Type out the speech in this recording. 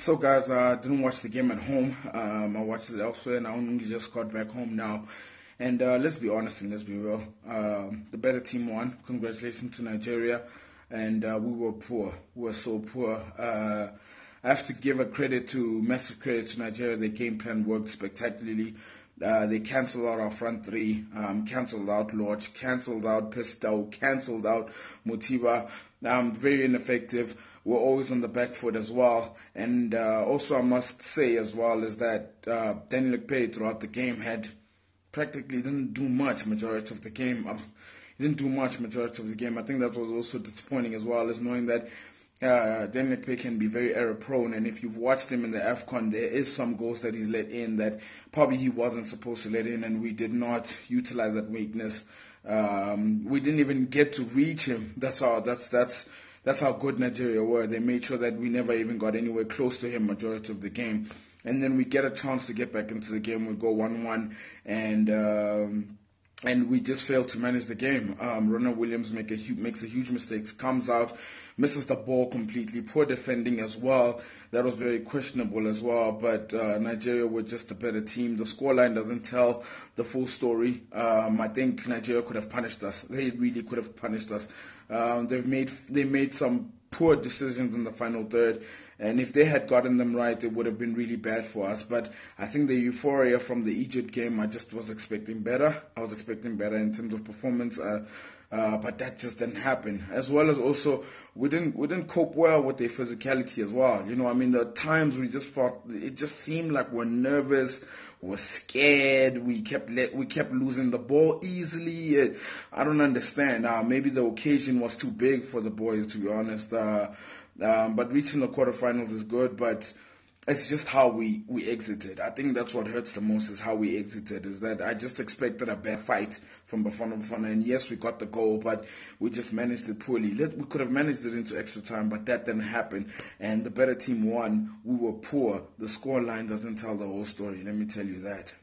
So, guys, I uh, didn't watch the game at home. Um, I watched it elsewhere, and I only just got back home now. And uh, let's be honest and let's be real. Um, the better team won. Congratulations to Nigeria. And uh, we were poor. We were so poor. Uh, I have to give a credit to massive credit to Nigeria. Their game plan worked spectacularly. Uh, they cancelled out our front three, um, cancelled out Lorch, cancelled out Pistol, cancelled out Mothiba. Um, very ineffective. We're always on the back foot as well. And uh, also, I must say as well is that uh, Daniel Akpeyi throughout the game had practically didn't do much majority of the game. He didn't do much majority of the game. I think that was also disappointing as well, as knowing that uh, Daniel Akpeyi can be very error prone, and if you've watched him in the AFCON, there is some goals that he's let in that probably he wasn't supposed to let in, and we did not utilize that weakness. Um, we didn't even get to reach him. That's how. That's that's that's how good Nigeria were. They made sure that we never even got anywhere close to him majority of the game, and then we get a chance to get back into the game. We go one-one, and. Um, and we just failed to manage the game. Um, Ronwen Williams make a makes a huge mistake, comes out, misses the ball completely, poor defending as well. That was very questionable as well. But uh, Nigeria were just a better team. The scoreline doesn't tell the full story. Um, I think Nigeria could have punished us. They really could have punished us. Um, they've made they made some poor decisions in the final third. And if they had gotten them right, it would have been really bad for us. But I think the euphoria from the Egypt game, I just was expecting better. I was expecting better in terms of performance. Uh, uh, but that just didn't happen. As well as also we didn't we didn't cope well with their physicality as well. You know, I mean, the times we just felt it just seemed like we're nervous, we're scared. We kept let, we kept losing the ball easily. I don't understand. Uh, maybe the occasion was too big for the boys, to be honest. Uh, um, but reaching the quarterfinals is good, but it's just how we, we exited. I think that's what hurts the most is how we exited. Is that I just expected a bad fight from Bafana Bafana, and yes, we got the goal, but we just managed it poorly. We could have managed it into extra time, but that didn't happen. And the better team won. We were poor. The score line doesn't tell the whole story. Let me tell you that.